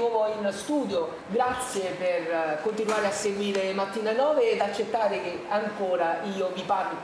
nuovo in studio, grazie per continuare a seguire Mattina 9 ed accettare che ancora io vi parli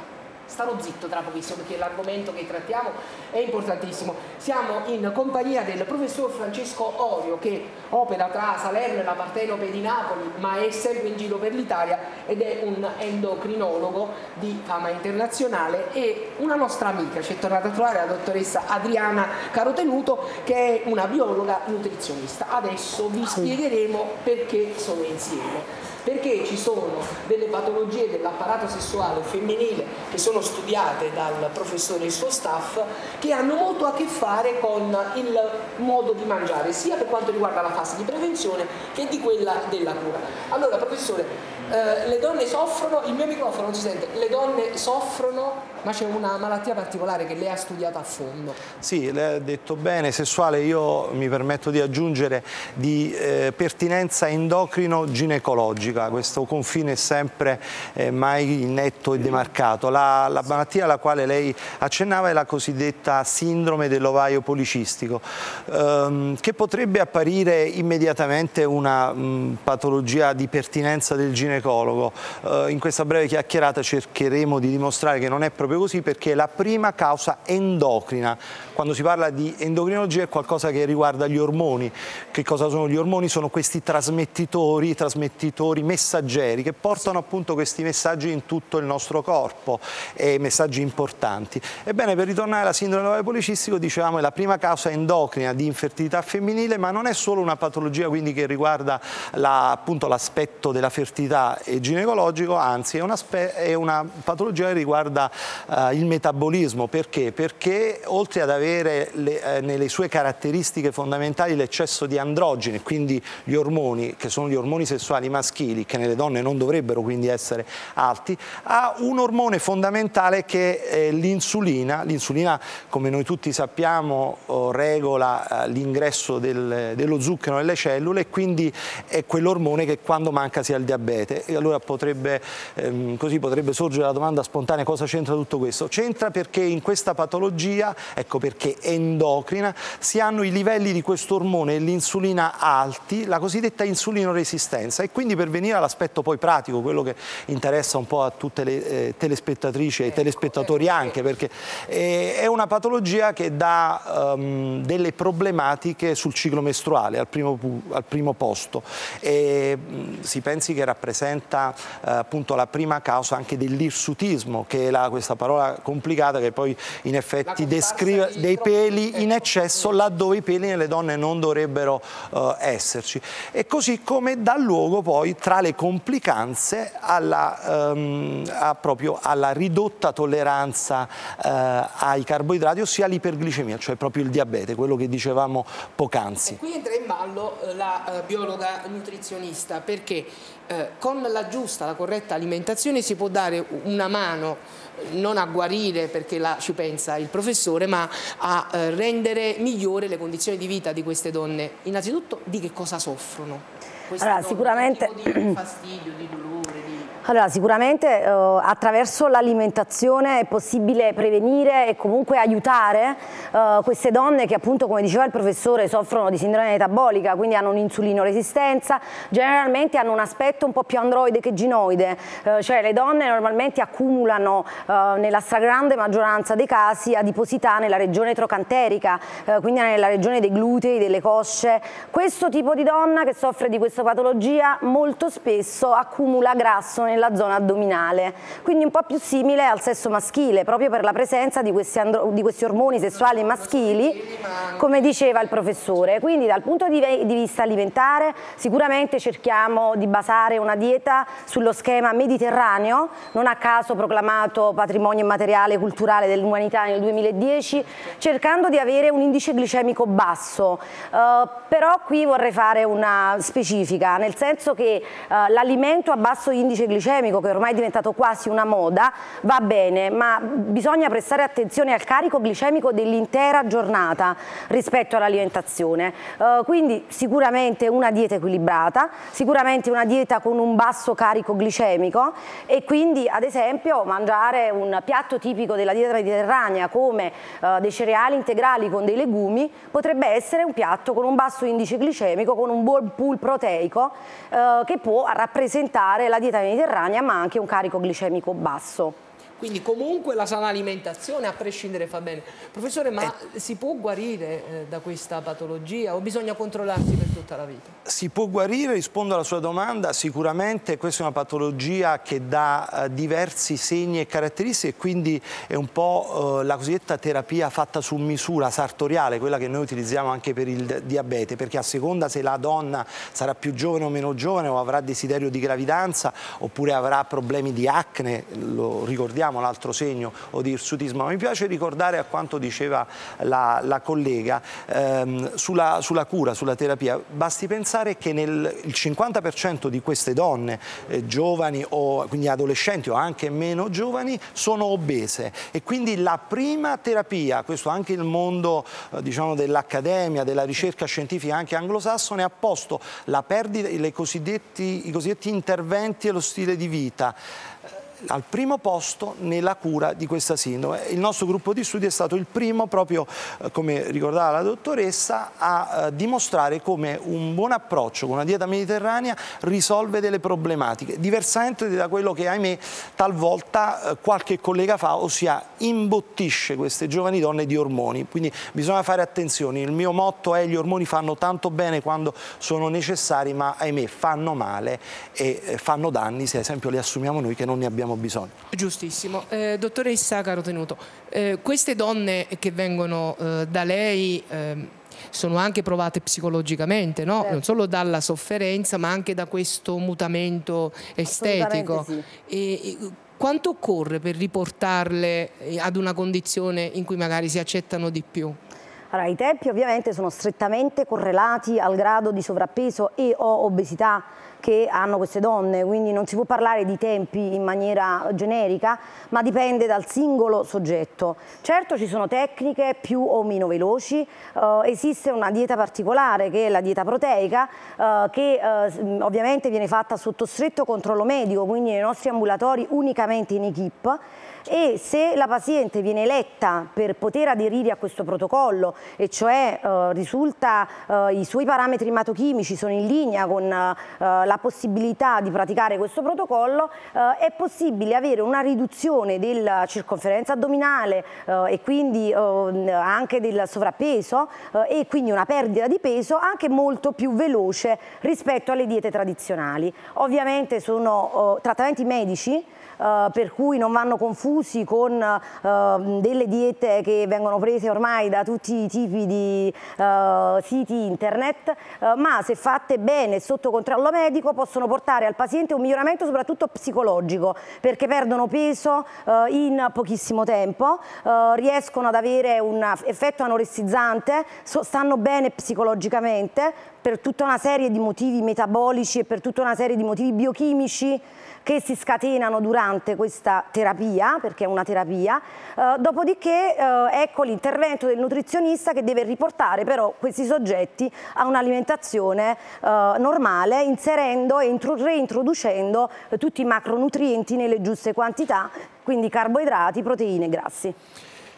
starò zitto tra pochissimo perché l'argomento che trattiamo è importantissimo. Siamo in compagnia del professor Francesco Orio che opera tra Salerno e la Partenope di Napoli ma è sempre in giro per l'Italia ed è un endocrinologo di fama internazionale e una nostra amica, ci è tornata a trovare la dottoressa Adriana Carotenuto che è una biologa nutrizionista. Adesso vi spiegheremo perché sono insieme perché ci sono delle patologie dell'apparato sessuale femminile che sono studiate dal professore e il suo staff che hanno molto a che fare con il modo di mangiare sia per quanto riguarda la fase di prevenzione che di quella della cura. Allora professore, eh, le donne soffrono, il mio microfono non si sente, le donne soffrono ma c'è una malattia particolare che lei ha studiato a fondo. Sì, lei ha detto bene, sessuale, io mi permetto di aggiungere di eh, pertinenza endocrino-ginecologica, questo confine è sempre eh, mai netto e demarcato. La, la, malattia alla quale lei accennava è la cosiddetta sindrome dell'ovaio policistico, ehm, che potrebbe apparire immediatamente una mh, patologia di pertinenza del ginecologo. Eh, in questa breve chiacchierata cercheremo di dimostrare che non è proprio proprio così perché è la prima causa endocrina. Quando si parla di endocrinologia è qualcosa che riguarda gli ormoni. Che cosa sono gli ormoni? Sono questi trasmettitori, trasmettitori messaggeri che portano appunto questi messaggi in tutto il nostro corpo e messaggi importanti. Ebbene, per ritornare alla sindrome dell'ovaio policistico, dicevamo è la prima causa endocrina di infertilità femminile, ma non è solo una patologia quindi che riguarda l'aspetto la, della fertilità e ginecologico, anzi è una, è una patologia che riguarda uh, il metabolismo. Perché? Perché oltre ad avere le, eh, nelle sue caratteristiche fondamentali l'eccesso di androgeni, quindi gli ormoni, che sono gli ormoni sessuali maschili, che nelle donne non dovrebbero quindi essere alti, ha un ormone fondamentale che è l'insulina. L'insulina, come noi tutti sappiamo, oh, regola eh, l'ingresso del, dello zucchero nelle cellule e quindi è quell'ormone che quando manca si ha il diabete. E allora potrebbe, ehm, così potrebbe sorgere la domanda spontanea cosa c'entra tutto tutto questo? C'entra perché in questa patologia, ecco perché endocrina, si hanno i livelli di questo ormone e l'insulina alti, la cosiddetta insulinoresistenza. E quindi per venire all'aspetto poi pratico, quello che interessa un po' a tutte le eh, telespettatrici e i telespettatori anche, perché eh, è una patologia che dà um, delle problematiche sul ciclo mestruale al primo, al primo posto. E mh, si pensi che rappresenta eh, appunto la prima causa anche dell'irsutismo che è la, questa parola complicata che poi in effetti descrive dei peli in eccesso laddove i peli nelle donne non dovrebbero uh, esserci. E così come dà luogo poi tra le complicanze alla, um, proprio alla ridotta tolleranza uh, ai carboidrati, ossia l'iperglicemia, cioè proprio il diabete, quello che dicevamo poc'anzi. E qui entra in ballo eh, la uh, biologa nutrizionista perché con la giusta, la corretta alimentazione si può dare una mano non a guarire perché là ci pensa il professore, ma a eh, rendere migliore le condizioni di vita di queste donne. Innanzitutto di che cosa soffrono? Queste allora, sicuramente... di fastidio, di dolore, allora, sicuramente eh, attraverso l'alimentazione è possibile prevenire e comunque aiutare eh, queste donne che appunto, come diceva il professore, soffrono di sindrome metabolica, quindi hanno un'insulinoresistenza, generalmente hanno un aspetto un po' più androide che ginoide, eh, cioè le donne normalmente accumulano eh, nella stragrande maggioranza dei casi adiposità nella regione trocanterica, eh, quindi nella regione dei glutei, delle cosce. Questo tipo di donna che soffre di questa patologia molto spesso accumula grasso nella nella zona addominale, quindi un po' più simile al sesso maschile, proprio per la presenza di questi, di questi ormoni sessuali maschili, come diceva il professore. Quindi dal punto di, di vista alimentare sicuramente cerchiamo di basare una dieta sullo schema mediterraneo, non a caso proclamato patrimonio immateriale culturale dell'umanità nel 2010, cercando di avere un indice glicemico basso. Uh, però qui vorrei fare una specifica, nel senso che uh, l'alimento a basso indice glicemico glicemico che ormai è diventato quasi una moda va bene, ma bisogna prestare attenzione al carico glicemico dell'intera giornata rispetto all'alimentazione. Uh, quindi sicuramente una dieta equilibrata, sicuramente una dieta con un basso carico glicemico e quindi ad esempio mangiare un piatto tipico della dieta mediterranea come uh, dei cereali integrali con dei legumi potrebbe essere un piatto con un basso indice glicemico, con un buon pool proteico uh, che può rappresentare la dieta mediterranea ma anche un carico glicemico basso. Quindi comunque la sana alimentazione a prescindere fa bene. Professore, ma eh. si può guarire eh, da questa patologia o bisogna controllarsi per tutta la vita? Si può guarire, rispondo alla sua domanda, sicuramente questa è una patologia che dà eh, diversi segni e caratteristiche e quindi è un po' eh, la cosiddetta terapia fatta su misura sartoriale, quella che noi utilizziamo anche per il diabete, perché a seconda se la donna sarà più giovane o meno giovane o avrà desiderio di gravidanza oppure avrà problemi di acne, lo ricordiamo vediamo l'altro segno o di irsutismo, ma mi piace ricordare a quanto diceva la, la collega ehm, sulla, sulla, cura, sulla terapia. Basti pensare che nel, il 50% di queste donne eh, giovani o quindi adolescenti o anche meno giovani sono obese. E quindi la prima terapia, questo anche il mondo eh, diciamo, dell'accademia, della ricerca scientifica anche anglosassone ha posto la perdita, i cosiddetti interventi e lo stile di vita al primo posto nella cura di questa sindrome. Il nostro gruppo di studi è stato il primo, proprio eh, come ricordava la dottoressa, a eh, dimostrare come un buon approccio con una dieta mediterranea risolve delle problematiche, diversamente da quello che ahimè talvolta eh, qualche collega fa, ossia imbottisce queste giovani donne di ormoni. Quindi bisogna fare attenzione, il mio motto è gli ormoni fanno tanto bene quando sono necessari, ma ahimè fanno male e fanno danni se ad esempio li assumiamo noi che non ne abbiamo abbiamo bisogno. Giustissimo. Eh, dottoressa Caro Tenuto, eh, queste donne che vengono eh, da lei ehm, sono anche provate psicologicamente, no? certo. non solo dalla sofferenza ma anche da questo mutamento estetico. Sì. E, quanto occorre per riportarle eh, ad una condizione in cui magari si accettano di più? Allora, I tempi ovviamente sono strettamente correlati al grado di sovrappeso e o obesità che hanno queste donne, quindi non si può parlare di tempi in maniera generica, ma dipende dal singolo soggetto. Certo ci sono tecniche più o meno veloci, eh, esiste una dieta particolare che è la dieta proteica, eh, che eh, ovviamente viene fatta sotto stretto controllo medico, quindi nei nostri ambulatori unicamente in equip, e se la paziente viene eletta per poter aderire a questo protocollo e cioè eh, risulta eh, i suoi parametri ematochimici sono in linea con eh, la possibilità di praticare questo protocollo eh, è possibile avere una riduzione della circonferenza addominale eh, e quindi eh, anche del sovrappeso e quindi una perdita di peso anche molto più veloce rispetto alle diete tradizionali. Ovviamente sono trattamenti medici eh, per cui non vanno confusi con delle diete che vengono prese ormai da tutti i tipi di siti internet, ma se fatte bene sotto controllo medico possono portare al paziente un miglioramento soprattutto psicologico perché perdono peso in pochissimo tempo, riescono ad avere un effetto anoressizzante, so, stanno bene psicologicamente per tutta una serie di motivi metabolici e per tutta una serie di motivi biochimici che si scatenano durante questa terapia, perché è una terapia, eh, dopodiché eh, ecco l'intervento del nutrizionista che deve riportare però questi soggetti a un'alimentazione eh, normale, inserendo e reintroducendo eh, tutti i macronutrienti nelle giuste quantità, quindi carboidrati, proteine e grassi.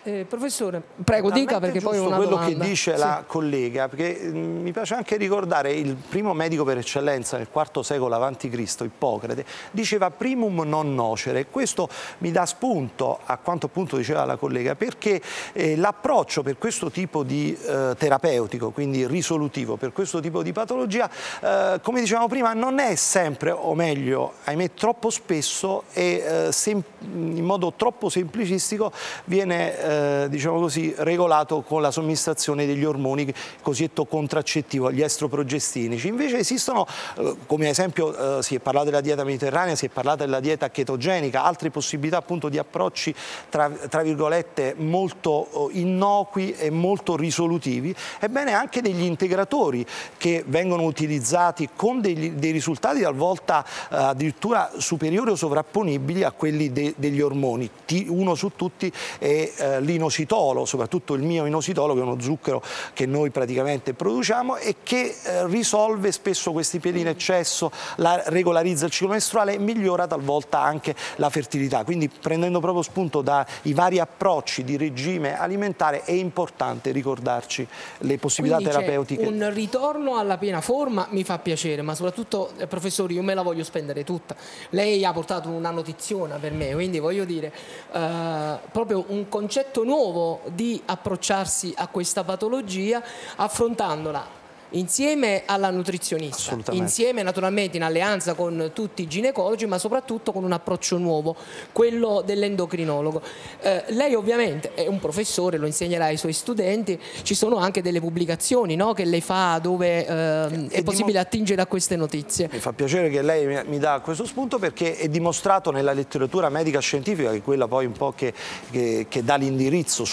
Eh, professore, prego, dica perché poi una quello domanda. che dice sì. la collega, perché mm, mi piace anche ricordare il primo medico per eccellenza nel IV secolo a.C., Ippocrate, diceva primum non nocere. Questo mi dà spunto a quanto appunto diceva la collega, perché eh, l'approccio per questo tipo di eh, terapeutico, quindi risolutivo, per questo tipo di patologia, eh, come dicevamo prima, non è sempre, o meglio, ahimè, troppo spesso e eh, in modo troppo semplicistico viene eh, diciamo così, regolato con la somministrazione degli ormoni cosiddetto contraccettivo, gli estroprogestinici. Invece esistono, eh, come esempio eh, si è parlato della dieta mediterranea, si è parlato della dieta chetogenica, altre possibilità appunto di approcci tra, tra virgolette molto innocui e molto risolutivi, ebbene anche degli integratori che vengono utilizzati con degli, dei risultati talvolta addirittura superiori o sovrapponibili a quelli de, degli ormoni. Uno su tutti è l'inositolo, soprattutto il mio inositolo che è uno zucchero che noi praticamente produciamo e che eh, risolve spesso questi peli in eccesso, la, regolarizza il ciclo mestruale e migliora talvolta anche la fertilità. Quindi prendendo proprio spunto dai vari approcci di regime alimentare è importante ricordarci le possibilità Quindi terapeutiche. Un ritorno alla piena forma mi fa piacere, ma soprattutto, eh, professore, io me la voglio spendere tutta. Lei ha portato una notiziona per me, quindi voglio dire, eh, proprio un concetto nuovo di approcciarsi a questa patologia affrontandola insieme alla nutrizionista, insieme naturalmente in alleanza con tutti i ginecologi, ma soprattutto con un approccio nuovo, quello dell'endocrinologo. Eh, lei ovviamente è un professore, lo insegnerà ai suoi studenti, ci sono anche delle pubblicazioni no, che lei fa dove eh, è possibile attingere a queste notizie. Mi fa piacere che lei mi dà questo spunto perché è dimostrato nella letteratura medica scientifica, che è quella poi un po' che, che, che dà l'indirizzo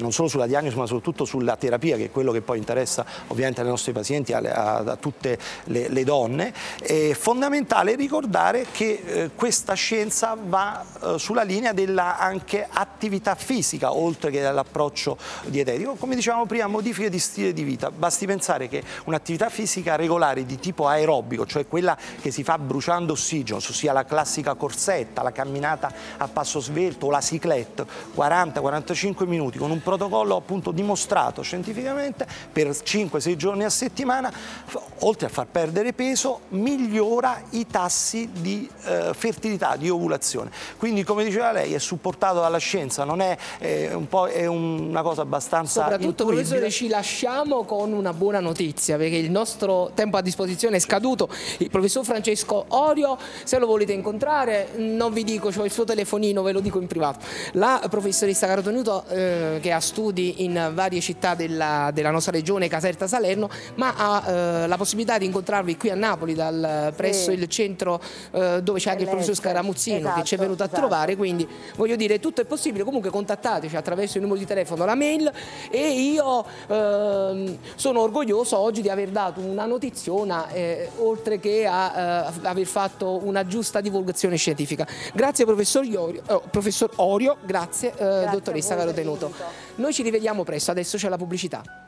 non solo sulla diagnosi ma soprattutto sulla terapia, che è quello che poi interessa ovviamente alle nostre nostri pazienti, a, a, a tutte le, le, donne, è fondamentale ricordare che eh, questa scienza va eh, sulla linea della anche attività fisica, oltre che dall'approccio dietetico. Come dicevamo prima, modifiche di stile di vita. Basti pensare che un'attività fisica regolare di tipo aerobico, cioè quella che si fa bruciando ossigeno, ossia la classica corsetta, la camminata a passo svelto o la ciclette, 40-45 minuti con un protocollo appunto dimostrato scientificamente per 5-6 giorni a settimana, oltre a far perdere peso, migliora i tassi di eh, fertilità, di ovulazione. Quindi come diceva lei è supportato dalla scienza, non è, eh, un è una cosa abbastanza Soprattutto professore ci lasciamo con una buona notizia perché il nostro tempo a disposizione è scaduto. Il professor Francesco Orio, se lo volete incontrare, non vi dico, ho il suo telefonino, ve lo dico in privato. La professoressa Carotenuto eh, che ha studi in varie città della, della nostra regione, Caserta Salerno, ma ha eh, la possibilità di incontrarvi qui a Napoli dal, presso sì. il centro eh, dove c'è anche il professor Scaramuzzino esatto, che ci è venuto esatto. a trovare, quindi voglio dire tutto è possibile, comunque contattateci attraverso il numero di telefono, la mail e io eh, sono orgoglioso oggi di aver dato una notiziona eh, oltre che a eh, aver fatto una giusta divulgazione scientifica. Grazie professor, Iorio, oh, professor Orio, grazie, eh, grazie dottoressa Caro Tenuto. Noi ci rivediamo presto, adesso c'è la pubblicità.